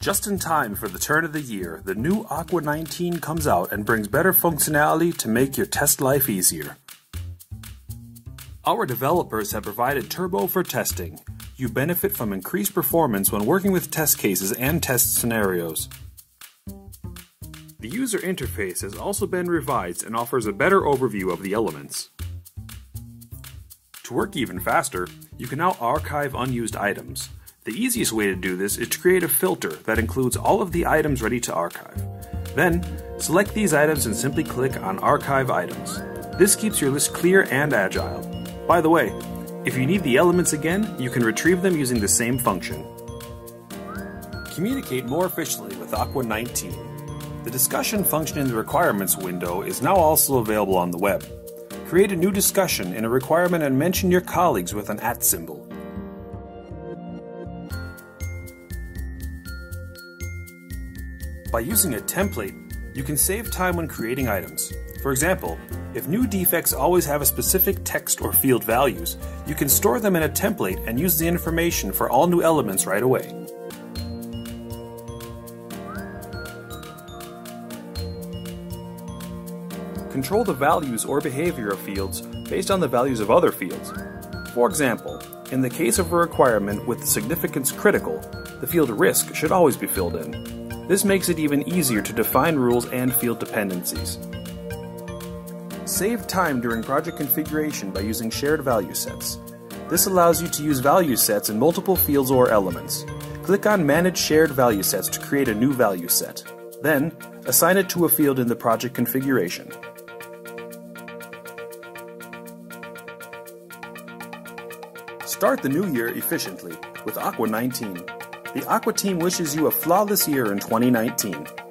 Just in time for the turn of the year, the new Aqua 19 comes out and brings better functionality to make your test life easier. Our developers have provided Turbo for testing. You benefit from increased performance when working with test cases and test scenarios. The user interface has also been revised and offers a better overview of the elements. To work even faster, you can now archive unused items. The easiest way to do this is to create a filter that includes all of the items ready to archive. Then, select these items and simply click on Archive Items. This keeps your list clear and agile. By the way, if you need the elements again, you can retrieve them using the same function. Communicate more efficiently with Aqua 19. The discussion function in the requirements window is now also available on the web. Create a new discussion in a requirement and mention your colleagues with an at symbol. By using a template, you can save time when creating items. For example, if new defects always have a specific text or field values, you can store them in a template and use the information for all new elements right away. Control the values or behavior of fields based on the values of other fields. For example, in the case of a requirement with significance critical, the field risk should always be filled in. This makes it even easier to define rules and field dependencies. Save time during project configuration by using shared value sets. This allows you to use value sets in multiple fields or elements. Click on Manage Shared Value Sets to create a new value set. Then, assign it to a field in the project configuration. Start the new year efficiently with Aqua 19. The Aqua team wishes you a flawless year in 2019.